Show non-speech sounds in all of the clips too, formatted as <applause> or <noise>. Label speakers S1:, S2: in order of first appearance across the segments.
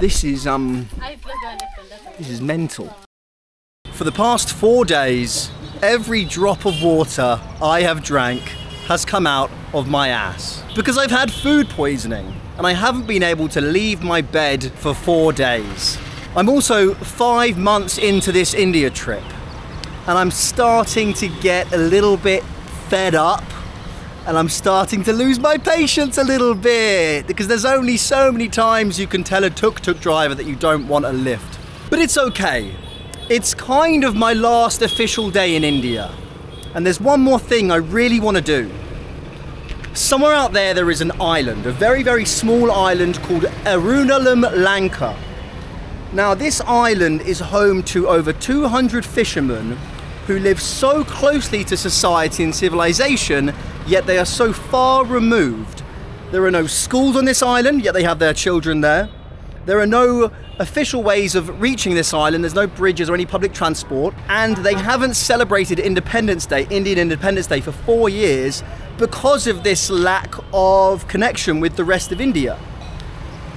S1: This is um this is mental. For the past 4 days, every drop of water I have drank has come out of my ass because I've had food poisoning and I haven't been able to leave my bed for 4 days. I'm also 5 months into this India trip and I'm starting to get a little bit fed up and I'm starting to lose my patience a little bit because there's only so many times you can tell a tuk-tuk driver that you don't want a lift. But it's okay. It's kind of my last official day in India. And there's one more thing I really want to do. Somewhere out there there is an island, a very very small island called Arunalam Lanka. Now this island is home to over 200 fishermen who live so closely to society and civilization, yet they are so far removed. There are no schools on this island, yet they have their children there. There are no official ways of reaching this island, there's no bridges or any public transport, and they uh-huh. haven't celebrated Independence Day, Indian Independence Day, for four years because of this lack of connection with the rest of India.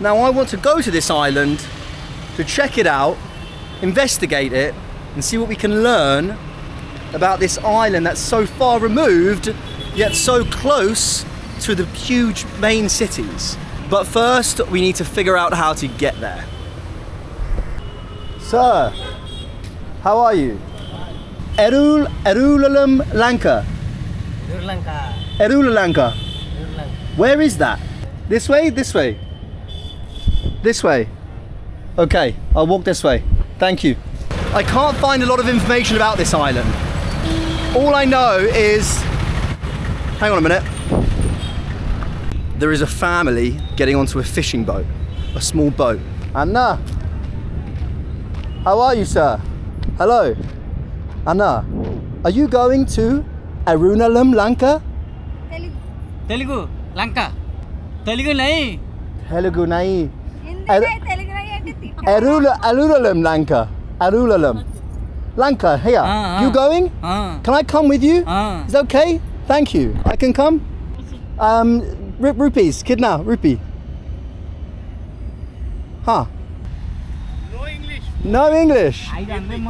S1: Now, I want to go to this island to check it out, investigate it, and see what we can learn about this island that's so far removed yet so close to the huge main cities. But first, we need to figure out how to get there. Sir, how are you? Erul Erulalam Lanka.
S2: Sri Lanka.
S1: Erulalanka.
S2: Sri
S1: Where is that? This way? This way? This way? Okay, I'll walk this way. Thank you. I can't find a lot of information about this island. All I know is. Hang on a minute. There is a family getting onto a fishing boat, a small boat. Anna, how are you, sir? Hello. Anna, are you going to Arunalam, Lanka? Telugu.
S3: Telugu,
S1: Lanka.
S3: Telugu nahi. Telugu nahi. Telugu
S1: nahi. Arunalam, Lanka. Arunalam. Lanka, here.
S2: Uh, uh.
S1: You going?
S2: Uh.
S1: Can I come with you? Is that okay? Thank you. I can come? Um, rupees, kidna, rupee. Huh?
S4: No English.
S1: No English.
S4: 500,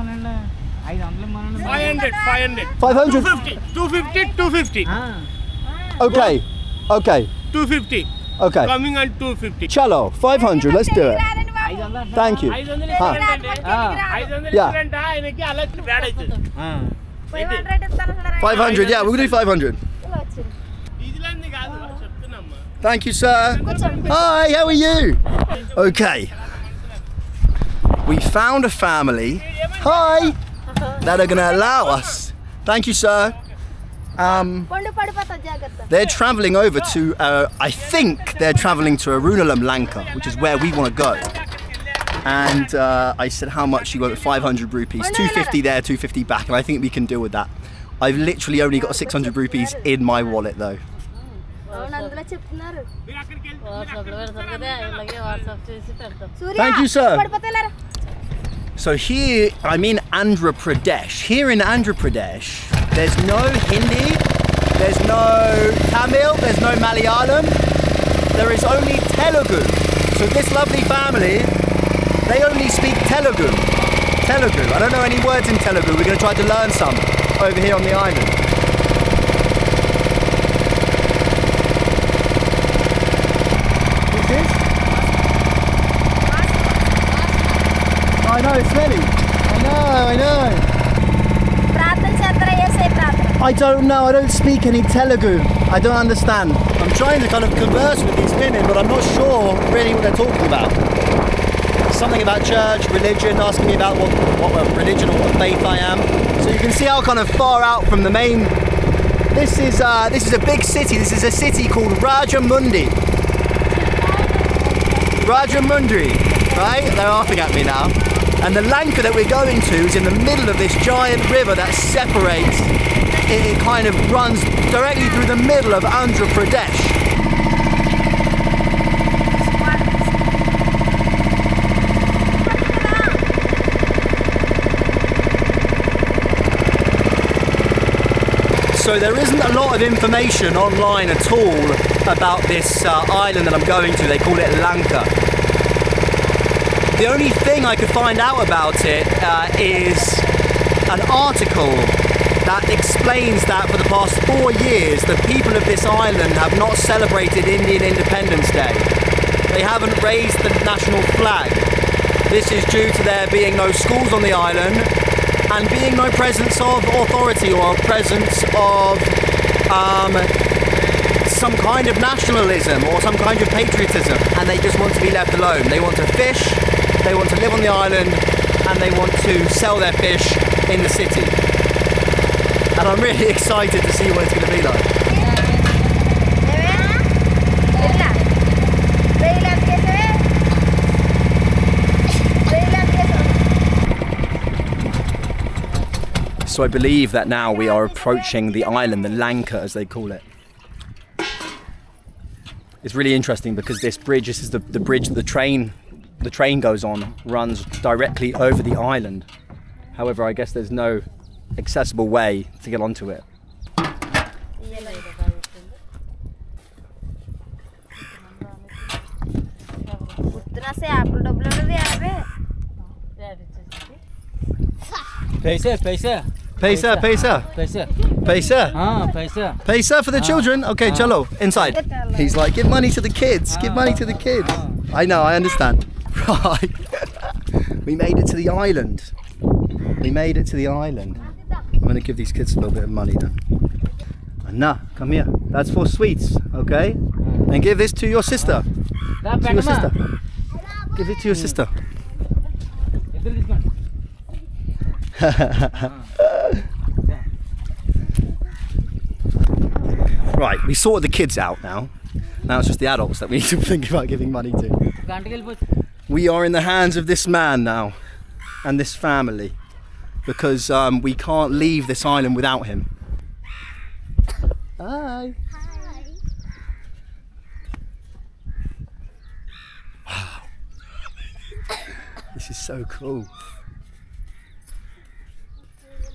S4: 500.
S1: 500?
S4: 250, 250, 250.
S1: Okay, okay.
S4: 250.
S1: Okay.
S4: Coming on 250.
S1: Chalo, 500, let's do it. Thank you. Huh. Yeah.
S4: ఇవ్వాలంటే ఆయనకి అలా bad అవుతుంది
S2: ఆ.
S3: Five hundred ఇస్తాను అసలు రా.
S1: 500. Yeah, we're going to do 500.
S3: ఇలా వచ్చింది.
S4: డీజిల్ అంది కాదు చెప్తున్నామ్మా
S1: Thank you, sir. Hi, how are you? Okay. We found a family. Hi. That are going to allow us. Thank you, sir. Um,
S3: పండు పడిపోతావు జాగ్రత్త
S1: they're traveling over to, uh, I think they're traveling to Arunalam Lanka, which is where we want to go. and uh, I said how much you want? 500 rupees. 250 there 250 back. And I think we can deal with that. I've literally only got 600 rupees in my wallet though. Thank you sir. So here I'm in Andhra Pradesh. Here in Andhra Pradesh there's no Hindi there's no Tamil there's no Malayalam. There is only Telugu. So this lovely family they only speak Telugu. Telugu. I don't know any words in Telugu. We're going to try to learn some over here on the island. I know, it's smelly. I know, I know. I don't know, I don't speak any Telugu. I don't understand. I'm trying to kind of converse with these women, but I'm not sure really what they're talking about. Something about church, religion, asking me about what, what religion or what faith I am. So you can see how kind of far out from the main. This is uh, this is a big city. This is a city called Rajamundi. Rajamundi, right? They're laughing at me now. And the Lanka that we're going to is in the middle of this giant river that separates. It, it kind of runs directly through the middle of Andhra Pradesh. So there isn't a lot of information online at all about this uh, island that I'm going to. They call it Lanka. The only thing I could find out about it uh, is an article that explains that for the past four years, the people of this island have not celebrated Indian Independence Day. They haven't raised the national flag. This is due to there being no schools on the island and being no presence of authority or presence of um, some kind of nationalism or some kind of patriotism and they just want to be left alone. They want to fish, they want to live on the island and they want to sell their fish in the city. And I'm really <laughs> excited to see what it's going to be like. So I believe that now we are approaching the island, the Lanka as they call it. It's really interesting because this bridge, this is the, the bridge that the train, the train goes on, runs directly over the island. However, I guess there's no accessible way to get onto it. Paisa
S2: paisa
S1: paisa
S2: paisa paisa.
S1: Paisa for the children. Okay, chalo, inside. He's like, give money to the kids. Give money to the kids. I know, I understand. <laughs> Right. we made it to the island. We made it to the island. I'm going to give these kids a little bit of money now. Anna, come here. That's for sweets, okay? And give this to your sister. To your sister. Give it to your sister. <laughs> Right, we sorted the kids out now. Now it's just the adults that we need to <laughs> think about giving money to. We are in the hands of this man now and this family because um, we can't leave this island without him. Hi. Hi. Wow. this is so cool.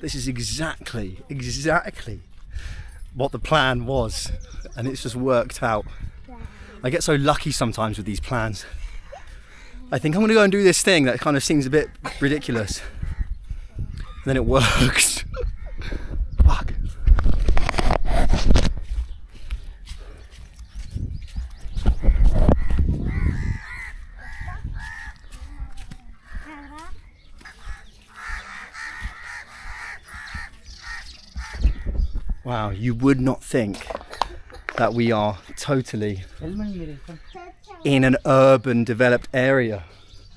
S1: This is exactly, exactly what the plan was, and it's just worked out. I get so lucky sometimes with these plans. I think I'm gonna go and do this thing that kind of seems a bit ridiculous. And then it works. <laughs> Fuck. Wow, you would not think that we are totally in an urban developed area.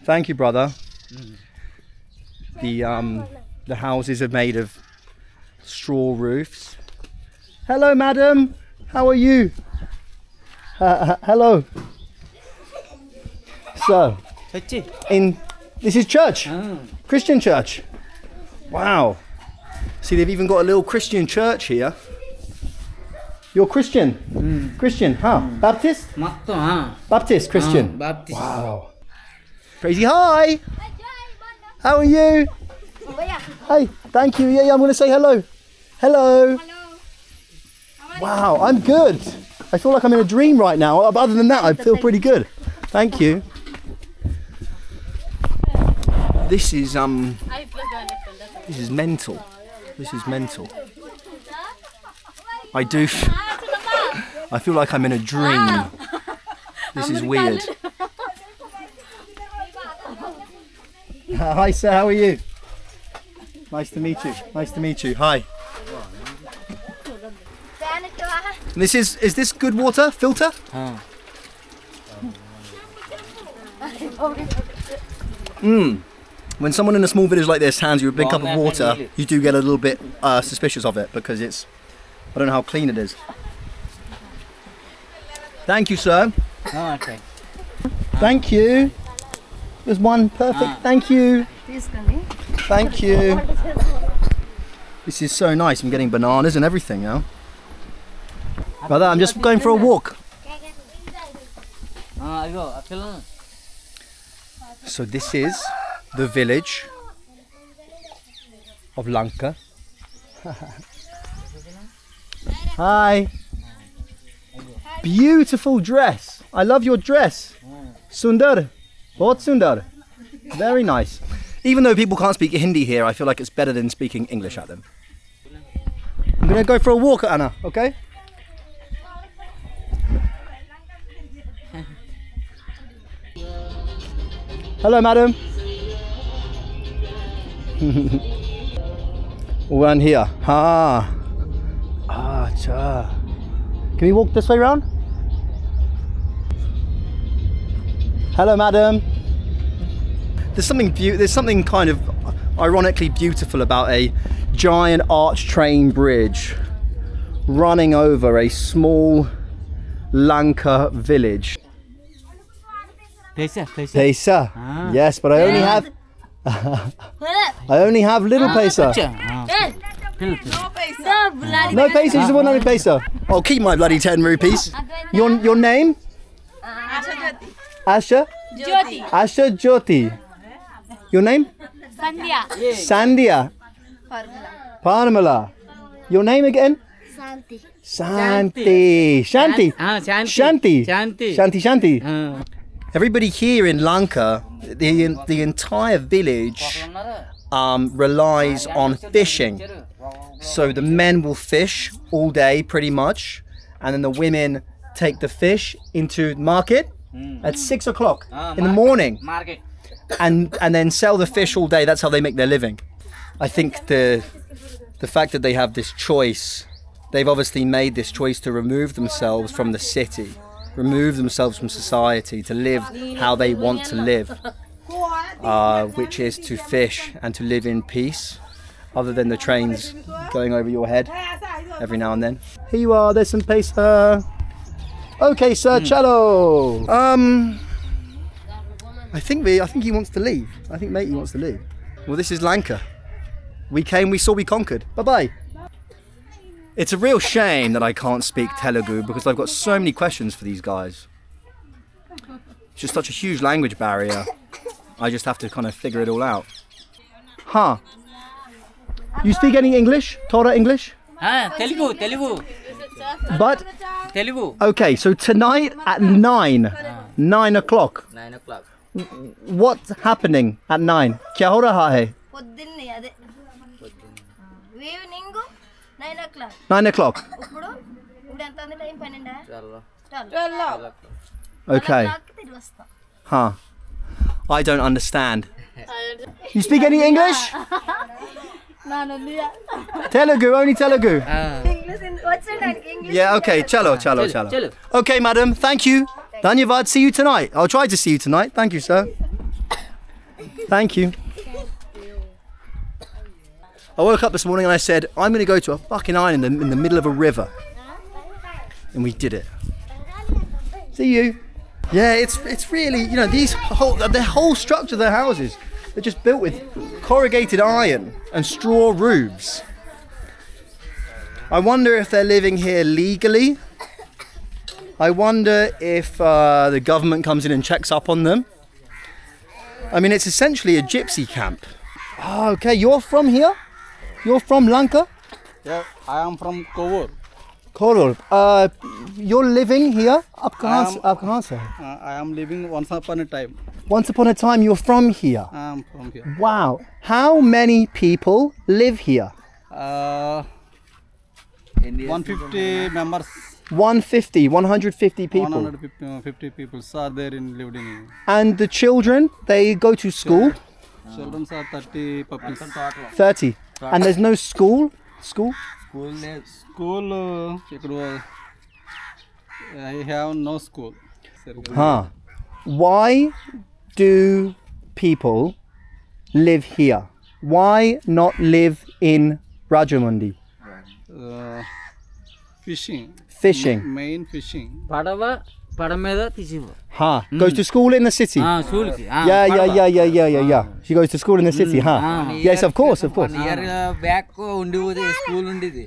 S1: Thank you, brother. The, um, the houses are made of straw roofs. Hello, madam. How are you? Uh, <laughs> hello. So, in this is church, ah. Christian church. Wow. See, they've even got a little Christian church here. You're Christian. Mm. Christian, huh? Mm. Baptist?
S2: 맞죠, huh?
S1: Baptist, Christian.
S2: Uh, Baptist.
S1: Wow. Crazy, hi. How are you? Hey, thank you. Yeah, yeah, I'm going to say hello. Hello. Hello. Wow, I'm good. I feel like I'm in a dream right now. Other than that, I feel pretty good. Thank you. This is um. This is mental. This is mental. I do. I feel like I'm in a dream. <laughs> This is weird. <laughs> Hi, sir. How are you? Nice to meet you. Nice to meet you. Hi. This is is this good water filter? Mmm. When someone in a small village like this hands you a big cup of water, you do get a little bit uh, suspicious of it because it's I don't know how clean it is. Thank you, sir.
S2: Oh, okay.
S1: Thank you. There's one perfect. Ah. Thank you. Thank you. This is so nice. I'm getting bananas and everything now. brother, I'm just going for a walk. So this is the village of Lanka. <laughs> Hi. Beautiful dress. I love your dress. Sundar. What Sundar? Very nice. Even though people can't speak Hindi here, I feel like it's better than speaking English at them. I'm gonna go for a walk, Anna. Okay. Hello, madam. <laughs> One here. Ah. Ah, cha. Can we walk this way round? Hello, madam. There's something beau- there's something kind of ironically beautiful about a giant arch train bridge running over a small Lanka village.
S2: Pesa, pesa.
S1: Pesa.
S2: Ah.
S1: Yes, but I only have <laughs> I only have little pesa.
S2: Acha. Ah, pill, pill.
S1: No pesa, just one only pesa. I'll keep my bloody 10 rupees. Your your name? Asha?
S3: Jyoti.
S1: Asha Jyoti. Your name?
S3: Sandhya.
S1: Sandia. Parmala. Your name again?
S3: Santi.
S1: Santi. Shanti.
S2: Ah, Shanti.
S1: Shanti.
S2: Shanti.
S1: Shanti Shanti.
S2: Ah.
S1: Everybody here in Lanka, the the entire village um, relies on fishing. So the men will fish all day, pretty much, and then the women take the fish into market at six o'clock
S2: Ah,
S1: in the morning,
S2: Market.
S1: and and then sell the fish all day. That's how they make their living. I think the the fact that they have this choice, they've obviously made this choice to remove themselves from the city, remove themselves from society to live how they want to live, uh, which is to fish and to live in peace, other than the trains going over your head every now and then. Here you are. There's some pesa. Okay, sir, cello. Um. I think we, I think he wants to leave. I think matey wants to leave. Well, this is Lanka. We came, we saw, we conquered. Bye bye. It's a real shame that I can't speak Telugu because I've got so many questions for these guys. It's just such a huge language barrier. I just have to kind of figure it all out. Huh. You speak any English? Tora English?
S2: Ah, Telugu, Telugu,
S1: But,
S2: Telugu.
S1: okay, so tonight at nine, nine o'clock,
S2: Nine o'clock.
S1: what's happening at nine? Kya ho raha hai?
S3: పొద్దున్నే అదే evening nine ఓ clock
S1: Nine o'clock.
S3: ఇప్పుడు ఇప్పుడు ఎంత ఉంది time పన్నెండా
S2: Chalo.
S1: Okay.
S3: క్లాక్కి తిరిగి వస్తాం
S1: Huh. I don't understand. <laughs> You speak any English? <laughs> Telugu, only Telugu.
S2: English
S3: in, what's your name?
S1: English yeah, okay. Chalo, chalo,
S2: chalo.
S1: Okay, madam. Thank you. Dhanyavad. See you tonight. I'll try to see you tonight. Thank you, sir. Thank you. I woke up this morning and I said, I'm going to go to a fucking island in the, in the middle of a river. And we did it. See you. Yeah, it's it's really, you know, these whole, the whole structure of houses they're just built with corrugated iron and straw roofs. I wonder if they're living here legally. I wonder if uh, the government comes in and checks up on them. I mean, it's essentially a gypsy camp. Ah, okay, you're from here? You're from Lanka?
S5: Yeah, I am from Kovur.
S1: Koror. Uh, you're living here? Up
S5: I am-. Uh, I am living once upon a time.
S1: Once upon a time, you're from here.
S5: I'm from here.
S1: Wow. How many people live here?
S5: Uh, 150 members.
S1: 150, 150 people.
S5: 150 people are there in living.
S1: And the children, they go to school.
S5: Children uh, are 30 people.
S1: 30. And there's no school. School.
S5: School. School. Uh, I have no school.
S1: Huh. Why do people live here? Why not live in Rajamundi?
S5: Uh, fishing,
S1: Fishing.
S5: main fishing.
S2: పడవ పడవ మీద తీసిపో
S1: Huh. Goes to school in the city?
S2: ఆ, స్కూల్కి ఆ,
S1: Yeah, yeah,
S2: పడవ.
S1: yeah, yeah, yeah, yeah, yeah. She goes to school in the city, huh?
S2: Ah.
S1: Yes, of course, of course.
S6: One year back ఉండేది school ఉండేది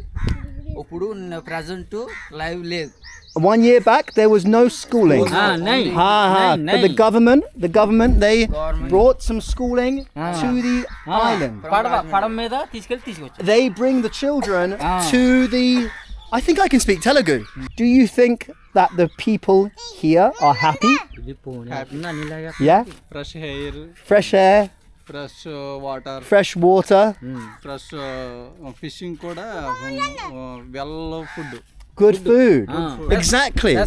S6: ఇప్పుడు present live లేదు
S1: one year back, there was no schooling.
S2: Ah, no.
S1: Ha, ha. But the government, the government, they brought some schooling to the island. They bring the children to the. I think I can speak Telugu. Do you think that the people here are happy?
S2: happy.
S1: Yeah.
S5: Fresh air.
S1: Fresh air.
S5: Fresh uh, water.
S1: Fresh water.
S5: Hmm. Fresh uh, fishing, koda, uh, well food
S1: good food.
S2: Ah.
S1: Exactly.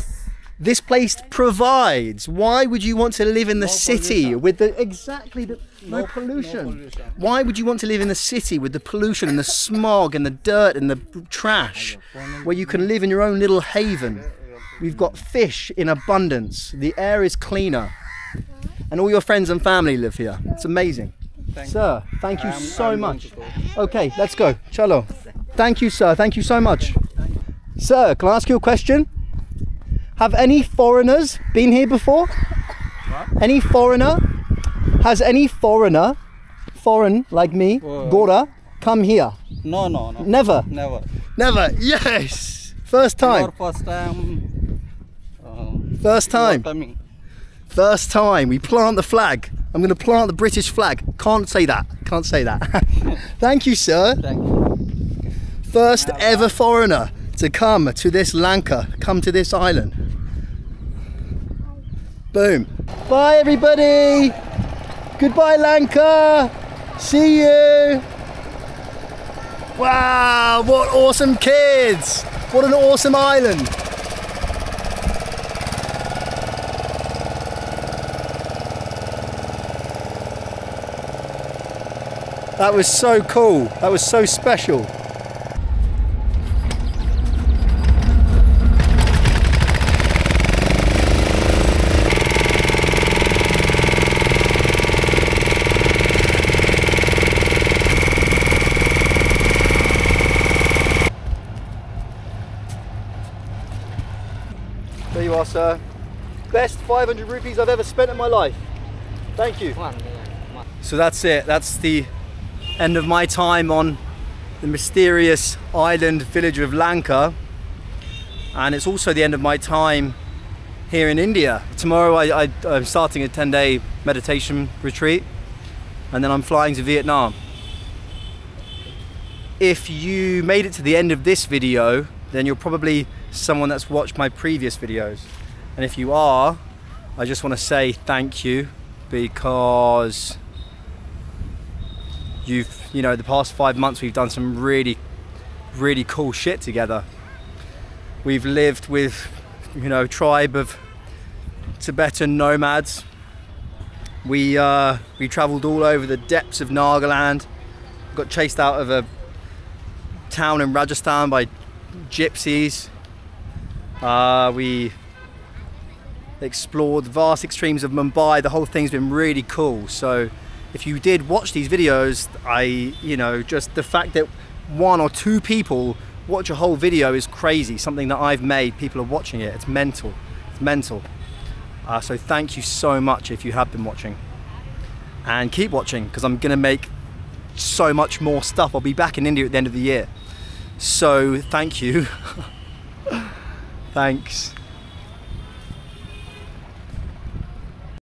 S1: This place provides. Why would you want to live in the city with the exactly the no, pollution. Why would you want to live in the city with the pollution and the smog and the dirt and the trash where you can live in your own little haven? We've got fish in abundance. The air is cleaner. And all your friends and family live here. It's amazing. sir, thank you so much. Okay, let's go. Chalo. Thank you, sir. Thank you so much. Sir, can I ask you a question? Have any foreigners been here before? What? Any foreigner? Has any foreigner, foreign like me,
S5: Whoa.
S1: Gora, come here?
S5: No, no, no.
S1: Never?
S5: Never.
S1: Never, yes! First time?
S5: Your
S1: first time.
S5: Uh,
S1: first time? First time. We plant the flag. I'm going to plant the British flag. Can't say that. Can't say that. <laughs> Thank you, sir.
S5: Thank you.
S1: First ever foreigner to come to this Lanka, come to this island. Boom. Bye, everybody. Goodbye, Lanka. See you. Wow, what awesome kids. What an awesome island. That was so cool. That was so special. Sir. Uh, best 500 rupees I've ever spent in my life. Thank you. So that's it. That's the end of my time on the mysterious island village of Lanka. And it's also the end of my time here in India. Tomorrow I, I'm starting a 10 day meditation retreat and then I'm flying to Vietnam. If you made it to the end of this video, then you're probably someone that's watched my previous videos. And if you are, I just want to say thank you because you've, you know, the past five months we've done some really, really cool shit together. We've lived with, you know, tribe of Tibetan nomads. We uh, we travelled all over the depths of Nagaland. Got chased out of a town in Rajasthan by gypsies. Uh, we explored the vast extremes of Mumbai. The whole thing's been really cool. So if you did watch these videos, I, you know, just the fact that one or two people watch a whole video is crazy. Something that I've made, people are watching it. It's mental. It's mental. Uh, so thank you so much if you have been watching. And keep watching because I'm going to make so much more stuff. I'll be back in India at the end of the year. So thank you. <laughs> Thanks.